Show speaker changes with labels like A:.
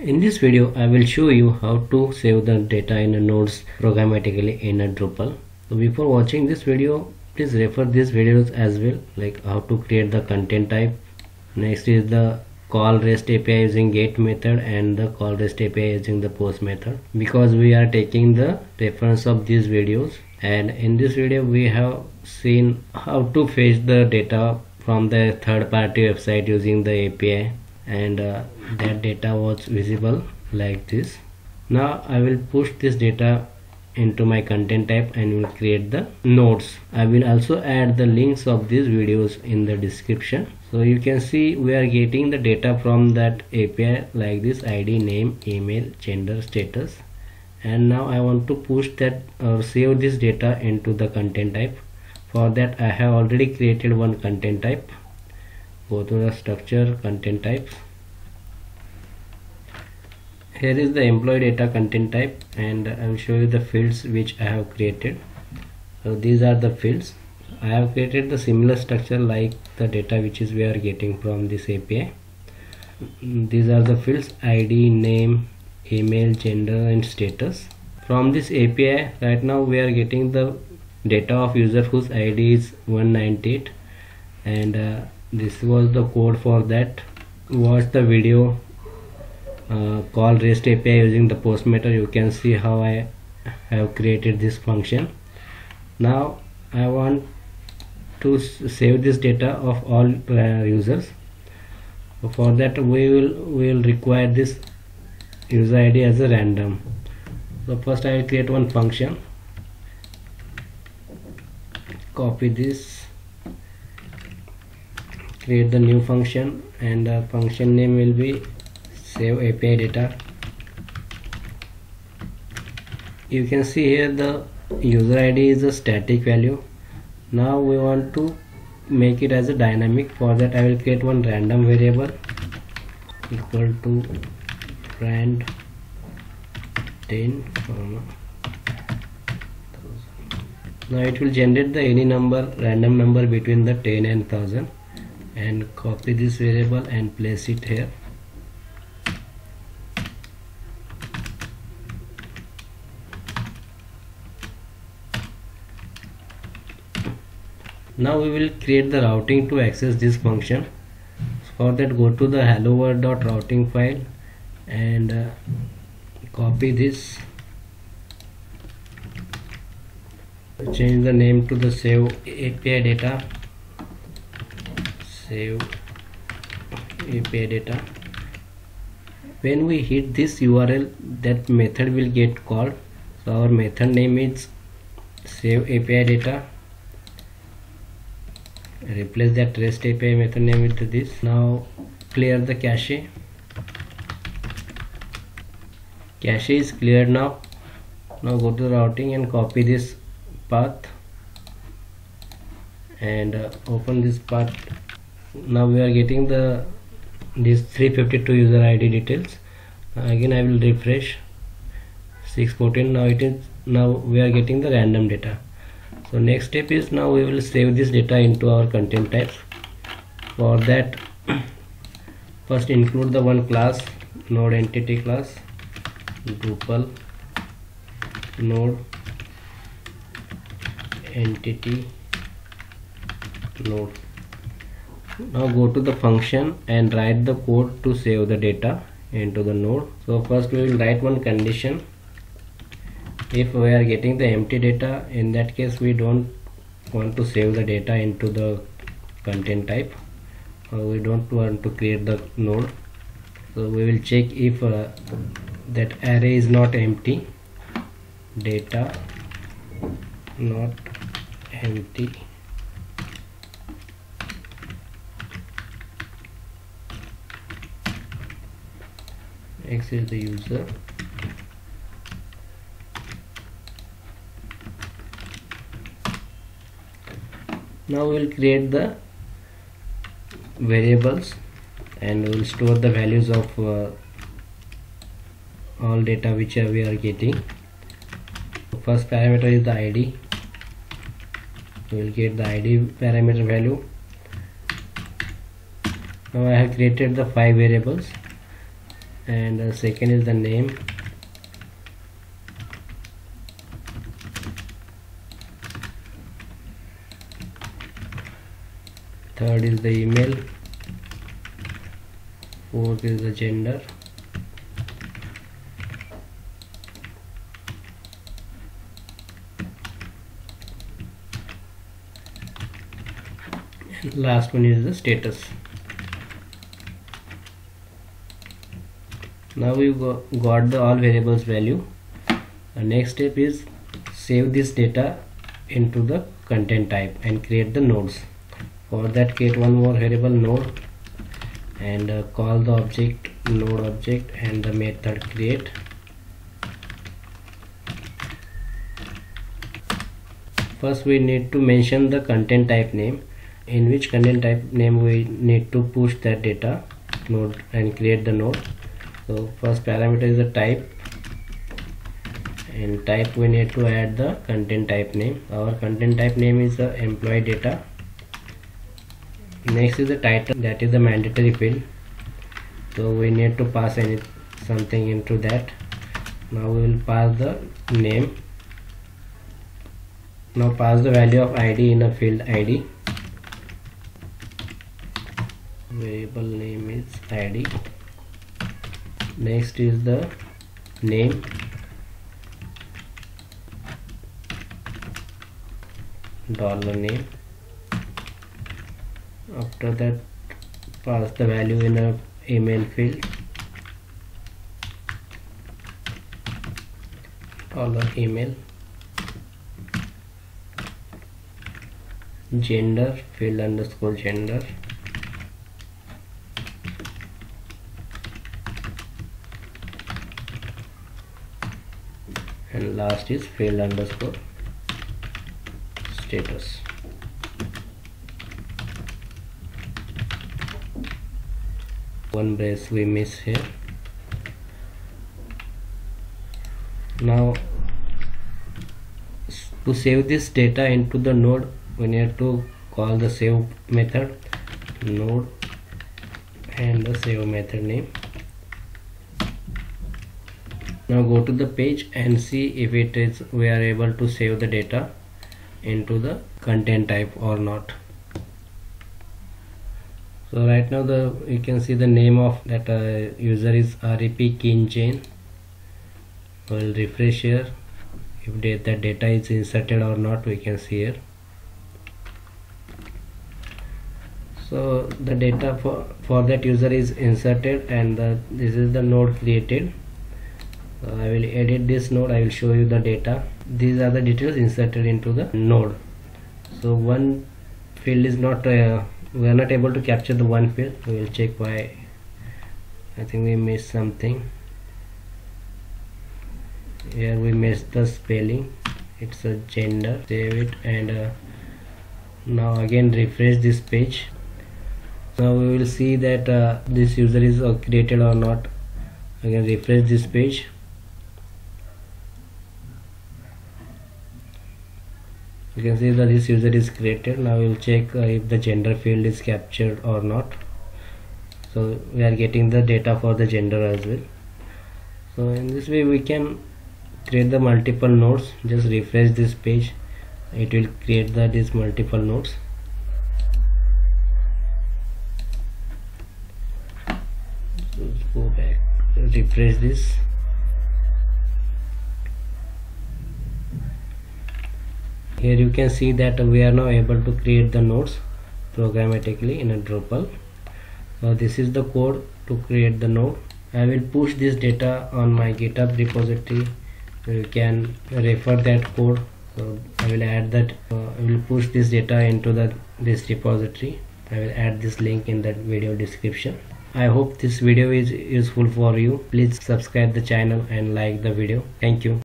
A: In this video, I will show you how to save the data in a nodes programmatically in a Drupal. So before watching this video, please refer these videos as well, like how to create the content type. Next is the call REST API using get method and the call REST API using the post method. Because we are taking the reference of these videos, and in this video we have seen how to fetch the data from the third party website using the API and uh, that data was visible like this. Now I will push this data into my content type and will create the nodes. I will also add the links of these videos in the description. So you can see we are getting the data from that API like this ID name email gender status. And now I want to push that or save this data into the content type. For that I have already created one content type go to the structure content types. Here is the employee data content type and I will show you the fields which I have created. So these are the fields. I have created the similar structure like the data which is we are getting from this API these are the fields ID name email gender and status. From this API right now we are getting the data of user whose ID is 198 and uh, this was the code for that. Watch the video uh, call REST API using the post method you can see how I have created this function. Now I want to save this data of all uh, users. For that we will we will require this user ID as a random. So first I will create one function. Copy this create the new function and the function name will be save API data you can see here the user ID is a static value. Now we want to make it as a dynamic. For that I will create one random variable equal to rand 10 now it will generate the any number random number between the 10 and 1000 and copy this variable and place it here. Now we will create the routing to access this function. For that go to the hello world.routing file and uh, copy this. Change the name to the save API data save API data. When we hit this URL that method will get called. So our method name is save API data. Replace that REST API method name with this. Now clear the cache. Cache is cleared now. Now go to the routing and copy this path. And uh, open this path now we are getting the this 352 user id details. Uh, again i will refresh. 614 now it is now we are getting the random data. So next step is now we will save this data into our content types. For that first include the one class node entity class drupal node entity node now go to the function and write the code to save the data into the node. So first we will write one condition. If we are getting the empty data in that case we don't want to save the data into the content type. We don't want to create the node. So we will check if uh, that array is not empty. Data not empty is the user. Now we will create the variables and we will store the values of uh, all data which we are getting. First parameter is the id we will get the id parameter value. Now I have created the five variables and second is the name. Third is the email. Fourth is the gender. Last one is the status now we got the all variables value. The next step is save this data into the content type and create the nodes. For that create one more variable node and uh, call the object node object and the method create. First we need to mention the content type name. In which content type name we need to push that data node and create the node so first parameter is the type and type we need to add the content type name. Our content type name is the employee data. Next is the title that is the mandatory field. So we need to pass any something into that. Now we will pass the name. Now pass the value of id in a field id variable name is id next is the name. Dollar name. After that pass the value in a email field. Dollar email. Gender field underscore gender and last is field underscore status. One brace we miss here. Now to save this data into the node we need to call the save method node and the save method name now go to the page and see if it is we are able to save the data into the content type or not. So right now the you can see the name of that uh, user is rep kinchain we'll refresh here. If the data is inserted or not we can see here. So the data for for that user is inserted and the, this is the node created uh, I will edit this node. I will show you the data. These are the details inserted into the node. So one field is not uh, we are not able to capture the one field. We will check why. I think we missed something. Here we missed the spelling. It's a gender. Save it and uh, now again refresh this page. Now we will see that uh, this user is created or not. Again refresh this page you can see that this user is created. Now we'll check uh, if the gender field is captured or not. So we are getting the data for the gender as well. So in this way we can create the multiple nodes. Just refresh this page. It will create the these multiple nodes. Go back. Refresh this here you can see that we are now able to create the nodes programmatically in a Drupal. So this is the code to create the node. I will push this data on my github repository. You can refer that code. So I will add that uh, I will push this data into the this repository. I will add this link in that video description. I hope this video is useful for you. Please subscribe the channel and like the video. Thank you